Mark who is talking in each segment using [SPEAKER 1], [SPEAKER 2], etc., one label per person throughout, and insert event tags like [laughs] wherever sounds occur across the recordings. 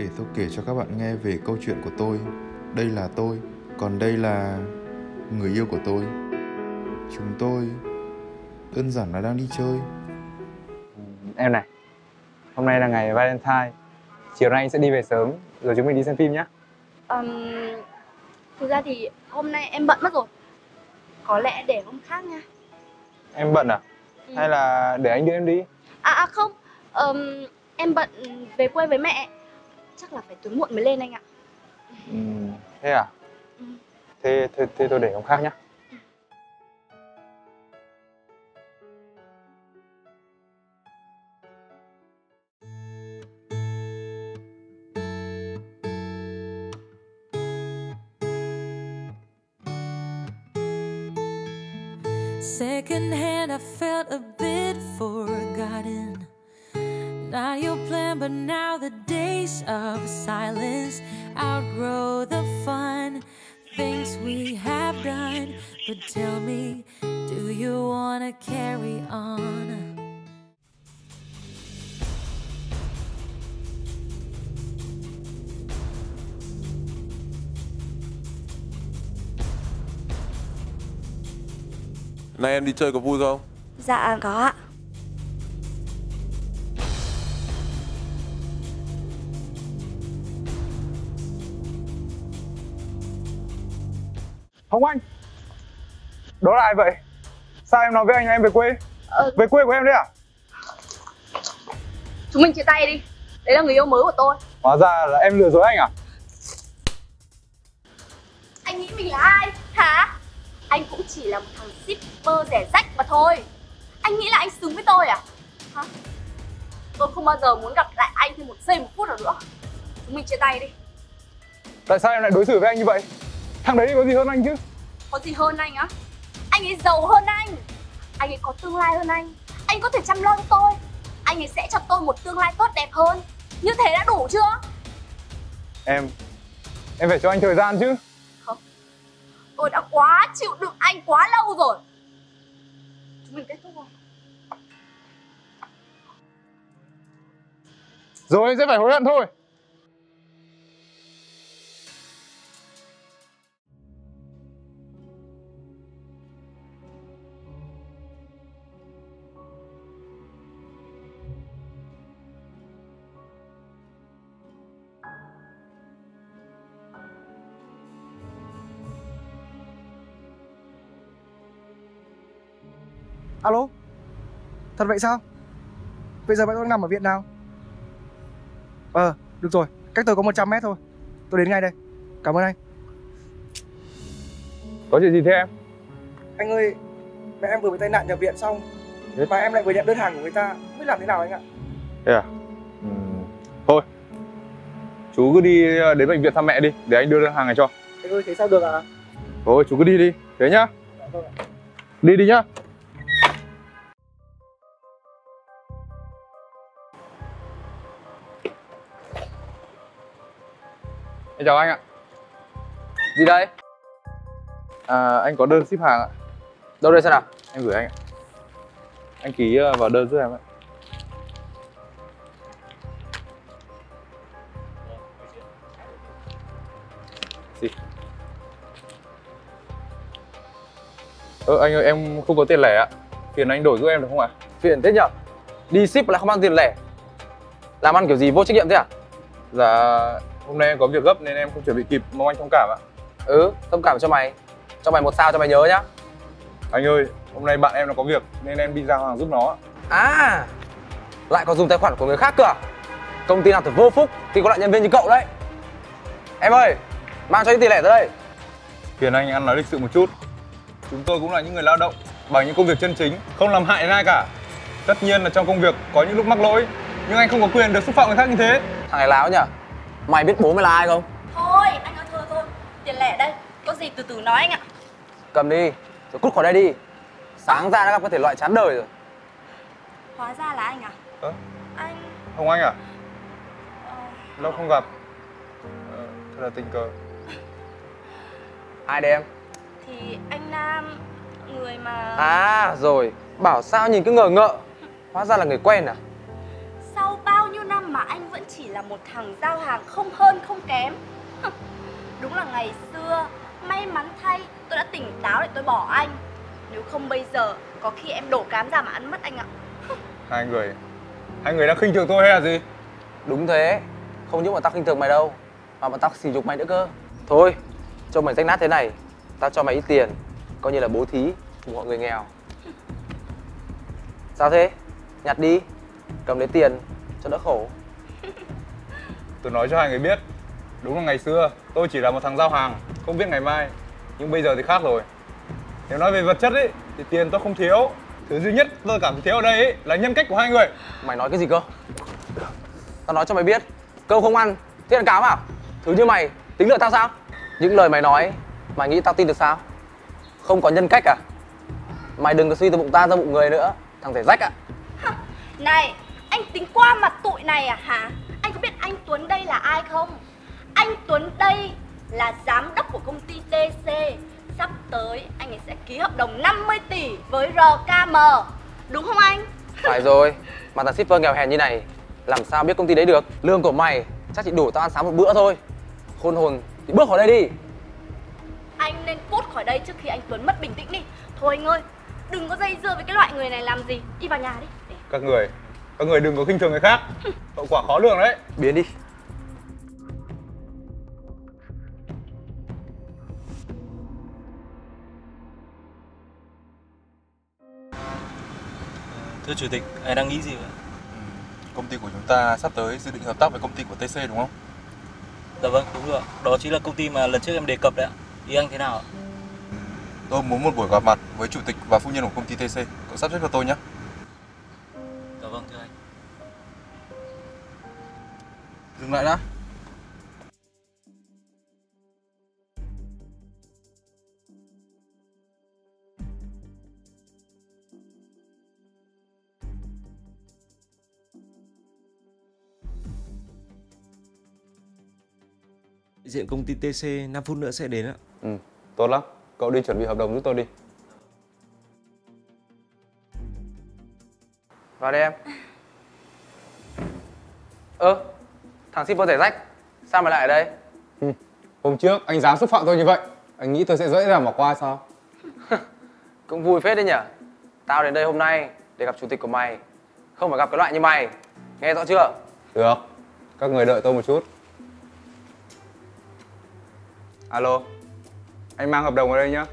[SPEAKER 1] để tôi kể cho các bạn nghe về câu chuyện của tôi. Đây là tôi, còn đây là người yêu của tôi. Chúng tôi đơn giản là đang đi chơi.
[SPEAKER 2] Em này, hôm nay là ngày Valentine. Chiều nay anh sẽ đi về sớm, rồi chúng mình đi xem phim nhá.
[SPEAKER 3] Ừm, thực ra thì hôm nay em bận mất rồi có lẽ để hôm khác nha
[SPEAKER 2] Em bận à?
[SPEAKER 3] Ừ.
[SPEAKER 2] Hay là để anh đưa em đi?
[SPEAKER 3] à à không ừm, em bận về quê với mẹ chắc là phải tối muộn mới lên anh ạ
[SPEAKER 2] Ừ, thế à?
[SPEAKER 3] Ừ.
[SPEAKER 2] Thế, thế, thế tôi để hôm khác nhá.
[SPEAKER 4] Secondhand, I felt a bit forgotten. Not your plan, but now the of silence outgrow the fun things we have done. But tell me, do you wanna carry on?
[SPEAKER 5] Nay em đi chơi có vui không?
[SPEAKER 3] dạ có ạ
[SPEAKER 2] Hồng Anh! Đó là ai vậy? Sao em nói với anh là em về quê?
[SPEAKER 3] ờ,
[SPEAKER 2] Về quê của em đấy à?
[SPEAKER 3] chúng mình chia tay đi đấy là người yêu mới của tôi
[SPEAKER 2] Hóa ra là em lừa dối anh à?
[SPEAKER 3] anh nghĩ mình là ai hả anh cũng chỉ là một thằng shipper rẻ rách mà thôi anh nghĩ là anh xứng với tôi à hả tôi không bao giờ muốn gặp lại anh thêm một giây một phút nào nữa chúng mình chia tay đi
[SPEAKER 2] Tại sao em lại đối xử với anh như vậy? Thằng đấy có gì hơn anh chứ?
[SPEAKER 3] có gì hơn anh á? Anh ấy giàu hơn anh. Anh ấy có tương lai hơn anh. Anh có thể chăm lo cho tôi. Anh ấy sẽ cho tôi một tương lai tốt đẹp hơn. Như thế đã đủ chưa?
[SPEAKER 2] Em... Em phải cho anh thời gian chứ?
[SPEAKER 3] tôi đã quá chịu đựng anh quá lâu rồi. Chúng mình kết thúc rồi.
[SPEAKER 2] Rồi anh sẽ phải hối hận thôi.
[SPEAKER 6] Alo? Thật vậy sao? Bây giờ bạn đang nằm ở viện nào? Ờ được rồi. Cách tôi có 100 mét thôi. Tôi đến ngay đây. Cảm ơn anh.
[SPEAKER 2] Có chuyện gì thế em?
[SPEAKER 6] Anh ơi Mẹ em vừa bị tai nạn nhập viện xong.
[SPEAKER 2] Thế?
[SPEAKER 6] Mà em lại vừa nhận đơn hàng của người ta. Biết làm thế nào anh ạ?
[SPEAKER 2] Thế à? Ừ. Thôi. Chú cứ đi ờ, đến bệnh viện thăm mẹ đi Để anh đưa đơn hàng này cho.
[SPEAKER 6] Anh ơi thế sao được à
[SPEAKER 2] Thôi chú cứ đi đi. Thế nhá.
[SPEAKER 6] Dạ vâng.
[SPEAKER 2] Đi đi nhá Em chào anh ạ
[SPEAKER 7] Gì đây?
[SPEAKER 2] à, Anh có đơn ship hàng ạ
[SPEAKER 7] Đâu đây xem nào?
[SPEAKER 2] Em gửi anh ạ Anh ký ờ, vào đơn giúp em ạ Gì? Ơ anh ơi em không có tiền lẻ ạ Phiền anh đổi giúp em được không ạ?
[SPEAKER 7] Phiền thế nhở? Đi ship lại không mang tiền lẻ Làm ăn kiểu gì vô trách nhiệm thế à?
[SPEAKER 2] Dạ hôm nay em có việc gấp nên em không chuẩn bị kịp mong anh thông cảm ạ.
[SPEAKER 7] Ừ, thông cảm cho mày. Cho mày một sao cho mày nhớ nhá.
[SPEAKER 2] Anh ơi hôm nay bạn em nó có việc nên em đi giao hàng giúp nó
[SPEAKER 7] À Lại còn dùng tài khoản của người khác cơ à? Công ty nào thật vô phúc khi có lại nhân viên như cậu đấy. Em ơi Mang cho ít tiền lẻ tới đây.
[SPEAKER 2] Phiền anh ăn nói lịch sự một chút. Chúng tôi cũng là những người lao động bằng những công việc chân chính Không làm hại đến ai cả. Tất nhiên là trong công việc có những lúc mắc lỗi Nhưng anh không có quyền được xúc phạm người khác như thế.
[SPEAKER 7] Thằng này láo nhở Mày biết bố mày là ai không?
[SPEAKER 3] thôi anh ơi thôi thôi. Tiền lẻ đây có gì từ từ nói anh ạ.
[SPEAKER 7] Cầm đi Rồi cút khỏi đây đi. Sáng ra đã gặp cái thể loại chán đời rồi.
[SPEAKER 3] Hóa ra là anh à?
[SPEAKER 2] Ơ?
[SPEAKER 3] anh
[SPEAKER 2] Hồng Anh à?
[SPEAKER 3] ờ,
[SPEAKER 2] Lâu không gặp. Ờ, Thật là tình cờ.
[SPEAKER 7] Ai đây em?
[SPEAKER 3] thì anh nam người mà
[SPEAKER 7] À rồi. Bảo sao nhìn cứ ngờ ngợ. Hóa ra là người quen à
[SPEAKER 3] một thằng giao hàng không hơn không kém. Đúng là ngày xưa May mắn thay tôi đã tỉnh táo để tôi bỏ anh. Nếu không bây giờ Có khi em đổ cám ra mà ăn mất anh ạ.
[SPEAKER 2] Hai người Hai người đang khinh thường tôi hay là gì?
[SPEAKER 7] Đúng thế Không những mà tao khinh thường mày đâu Mà bọn tao sỉ nhục mày nữa cơ. Thôi Trông mày rách nát thế này Tao cho mày ít tiền Coi như là bố thí của mọi người nghèo. [laughs] Sao thế? Nhặt đi Cầm lấy tiền cho đỡ khổ [laughs]
[SPEAKER 2] Tôi nói cho hai người biết Đúng là ngày xưa tôi chỉ là một thằng giao hàng Không biết ngày mai Nhưng bây giờ thì khác rồi. Nếu nói về vật chất ấy Thì tiền tôi không thiếu. Thứ duy nhất tôi cảm thấy thiếu ở đây ấy, là nhân cách của hai người.
[SPEAKER 7] Mày nói cái gì cơ? Tao nói cho mày biết Cơm không ăn Thế ăn cám à? Thứ như mày Tính lừa tao sao? Những lời mày nói Mày nghĩ tao tin được sao? Không có nhân cách à? Mày đừng có suy từ bụng ta ra bụng người nữa Thằng rẻ rách ạ
[SPEAKER 3] Này anh tính qua mặt tụi này à hả Anh Tuấn đây là ai không? Anh Tuấn đây là giám đốc của công ty TC Sắp tới anh ấy sẽ ký hợp đồng 50 tỷ với RKM Đúng không anh? [laughs]
[SPEAKER 7] Phải rồi. Mà thằng shipper nghèo hèn như này Làm sao biết công ty đấy được? Lương của mày chắc chỉ đủ tao ăn sáng một bữa thôi. Khôn hồn thì bước khỏi đây đi.
[SPEAKER 3] Anh nên cút khỏi đây trước khi anh Tuấn mất bình tĩnh đi. Thôi anh ơi Đừng có dây dưa với cái loại người này làm gì. Đi vào nhà đi.
[SPEAKER 2] Các người Các người đừng có khinh thường người khác Hậu quả khó lường đấy
[SPEAKER 7] Biến đi
[SPEAKER 8] Thưa chủ tịch, ngài đang nghĩ gì vậy?
[SPEAKER 1] Công ty của chúng ta sắp tới dự định hợp tác với công ty của TC đúng không?
[SPEAKER 8] Dạ vâng, đúng rồi. Đó chính là công ty mà lần trước em đề cập đấy ạ. Ý anh thế nào ạ?
[SPEAKER 1] Tôi muốn một buổi gặp mặt với chủ tịch và phu nhân của công ty TC. Cậu sắp xếp cho tôi nhé. Dừng lại đã.
[SPEAKER 9] Đại diện công ty TC 5 phút nữa sẽ đến ạ.
[SPEAKER 2] Ừ, tốt lắm Cậu đi chuẩn bị hợp đồng giúp tôi đi
[SPEAKER 7] Vào đây em Ơ Thằng shipper rẻ rách Sao mày lại ở đây?
[SPEAKER 2] Hôm trước anh dám xúc phạm tôi như vậy Anh nghĩ tôi sẽ dễ dàng bỏ qua sao? [laughs]
[SPEAKER 7] Cũng vui phết đấy nhỉ. Tao đến đây hôm nay để gặp chủ tịch của mày Không phải gặp cái loại như mày. Nghe rõ chưa?
[SPEAKER 2] Được Các người đợi tôi một chút. Alo Anh mang hợp đồng ở đây nhá.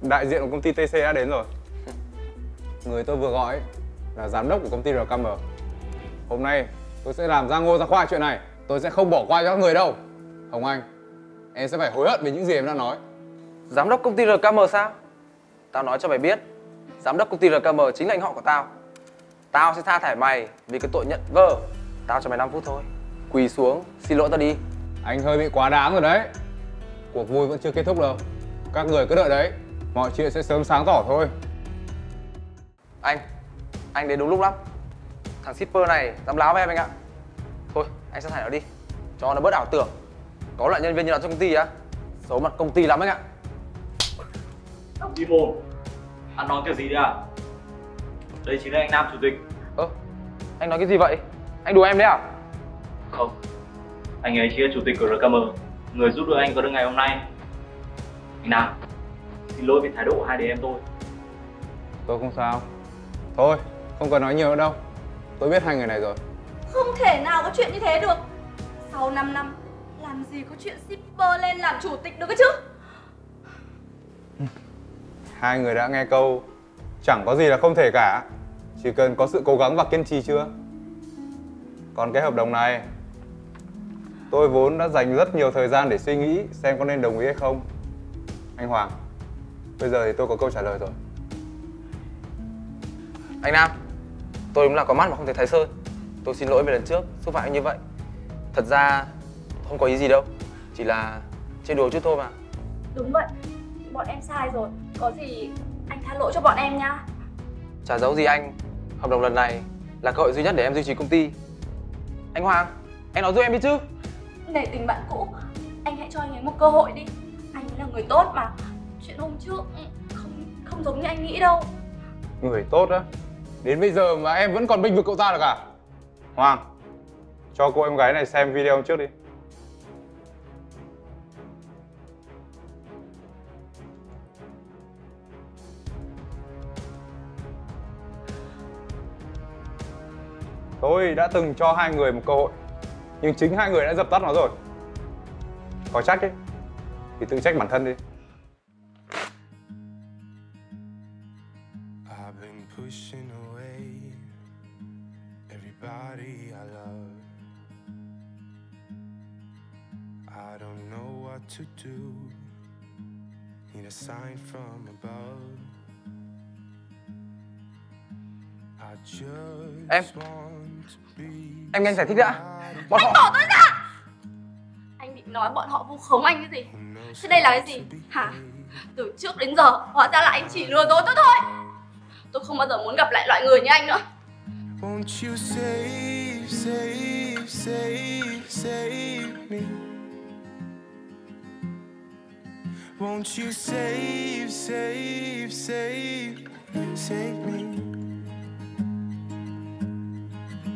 [SPEAKER 2] Đại diện của công ty TC đã đến rồi. [laughs] Người tôi vừa gọi là giám đốc của công ty RKM Hôm nay tôi sẽ làm ra ngô ra khoai chuyện này Tôi sẽ không bỏ qua cho các người đâu. Hồng Anh Em sẽ phải hối hận vì những gì em đã nói.
[SPEAKER 7] Giám đốc công ty RKM sao? Tao nói cho mày biết Giám đốc công ty RKM chính là anh họ của tao. Tao sẽ tha thải mày vì cái tội nhận vơ. Tao cho mày 5 phút thôi. Quỳ xuống xin lỗi tao đi.
[SPEAKER 2] Anh hơi bị quá đáng rồi đấy. Cuộc vui vẫn chưa kết thúc đâu. Các người cứ đợi đấy. Mọi chuyện sẽ sớm sáng tỏ thôi.
[SPEAKER 7] Anh Anh đến đúng lúc lắm. Thằng shipper này dám láo với em anh ạ anh sẽ thải nó đi Cho nó bớt ảo tưởng Có loại nhân viên như nào trong công ty á Xấu mặt công ty lắm anh ạ
[SPEAKER 8] Đồng chí mồm. Anh nói kiểu gì đấy à? Đây chính là anh Nam chủ tịch.
[SPEAKER 7] Ơ Anh nói cái gì vậy Anh đùa em đấy à
[SPEAKER 8] Không. Anh ấy chính là chủ tịch của RKM. Người giúp đỡ anh có được ngày hôm nay. Anh Nam. Xin lỗi vì thái độ của hai đứa em tôi.
[SPEAKER 2] Tôi không sao Thôi không cần nói nhiều nữa đâu Tôi biết hai người này rồi
[SPEAKER 3] Không thể nào có chuyện như thế được. Sau 5 năm Làm gì có chuyện shipper lên làm chủ tịch được cơ chứ?
[SPEAKER 2] Hai người đã nghe câu Chẳng có gì là không thể cả. Chỉ cần có sự cố gắng và kiên trì chưa? Còn cái hợp đồng này Tôi vốn đã dành rất nhiều thời gian để suy nghĩ Xem có nên đồng ý hay không. Anh Hoàng Bây giờ thì tôi có câu trả lời rồi.
[SPEAKER 7] Anh Nam Tôi đúng là có mắt mà không thể thấy sơn Tôi xin lỗi về lần trước xúc phạm anh như vậy. Thật ra không có ý gì đâu Chỉ là chơi đùa chút thôi mà.
[SPEAKER 3] Đúng vậy Bọn em sai rồi. Có gì anh tha lỗi cho bọn em nha
[SPEAKER 7] Chả giấu gì anh Hợp đồng lần này là cơ hội duy nhất để em duy trì công ty. Anh Hoàng Anh nói giúp em đi chứ.
[SPEAKER 3] Nể tình bạn cũ Anh hãy cho anh ấy một cơ hội đi. Anh ấy là người tốt mà. Chuyện hôm trước ừ, Không không giống như anh nghĩ đâu.
[SPEAKER 2] Người tốt á? Đến bây giờ mà em vẫn còn binh vực cậu ta được à Hoàng, cho cô em gái này xem video trước đi. Tôi đã từng cho hai người một cơ hội, Nhưng chính hai người đã dập tắt nó rồi Có trách ấy, Thì tự trách bản thân đi
[SPEAKER 10] everybody I love. I don't know what to do. Need a sign from above.
[SPEAKER 7] Em. Em nghe anh giải thích đã. Bọn
[SPEAKER 3] Anh
[SPEAKER 7] họ
[SPEAKER 3] bỏ tôi ra! Anh định nói bọn họ vu khống anh cái gì? Thế đây là cái gì? hả? Từ trước đến giờ hóa ra là anh chỉ lừa dối tôi thôi. Tôi không bao giờ muốn gặp lại loại người như anh nữa
[SPEAKER 10] Won't you save, save, save, save me? Won't you save, save, save, save me?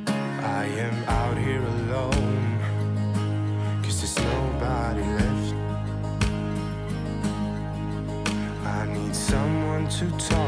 [SPEAKER 10] I am out here alone, cause there's nobody left. I need someone to talk